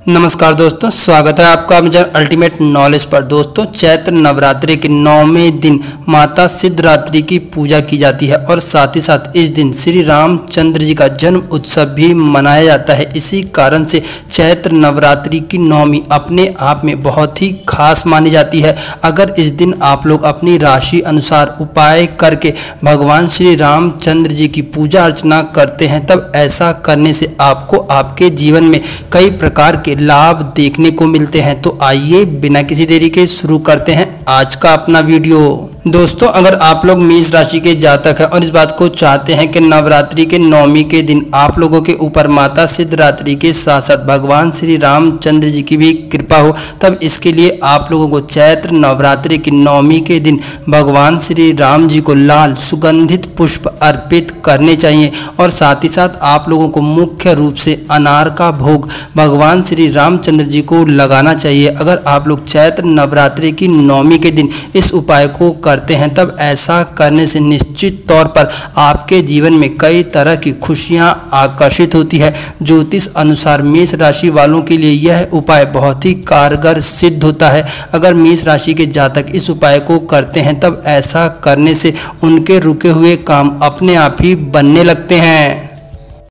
नमस्कार दोस्तों, स्वागत है आपका मुझे अल्टीमेट नॉलेज पर। दोस्तों, चैत्र नवरात्रि के नौवें दिन माता सिद्धरात्रि की पूजा की जाती है और साथ ही साथ इस दिन श्री रामचंद्र जी का जन्म उत्सव भी मनाया जाता है। इसी कारण से चैत्र नवरात्रि की नौमी अपने आप में बहुत ही खास मानी जाती है। अगर इस दिन आप लोग अपनी राशि अनुसार उपाय करके भगवान श्री रामचंद्र जी की पूजा अर्चना करते हैं, तब ऐसा करने से आपको आपके जीवन में कई प्रकार के लाभ देखने को मिलते हैं। तो आइए बिना किसी देरी के शुरू करते हैं आज का अपना वीडियो। दोस्तों, अगर आप लोग मेष राशि के जातक हैं और इस बात को चाहते हैं कि नवरात्रि के नौमी के दिन आप लोगों के ऊपर माता सिद्धरात्रि के साथ साथ भगवान श्री रामचंद्र जी की भी कृपा हो, तब इसके लिए आप लोगों को चैत्र नवरात्रि की नौमी के दिन भगवान श्री राम जी को लाल सुगंधित पुष्प अर्पित करने चाहिए और साथ ही साथ आप लोगों को मुख्य रूप से अनार का भोग भगवान श्री रामचंद्र जी को लगाना चाहिए। अगर आप लोग चैत्र नवरात्रि की नौमी के दिन इस उपाय को करते हैं, तब ऐसा करने से निश्चित तौर पर आपके जीवन में कई तरह की खुशियाँ आकर्षित होती है। ज्योतिष अनुसार मेष राशि वालों के लिए यह उपाय बहुत ही कारगर सिद्ध होता है। अगर मेष राशि के जातक इस उपाय को करते हैं, तब ऐसा करने से उनके रुके हुए काम अपने आप ही बनने लगते हैं।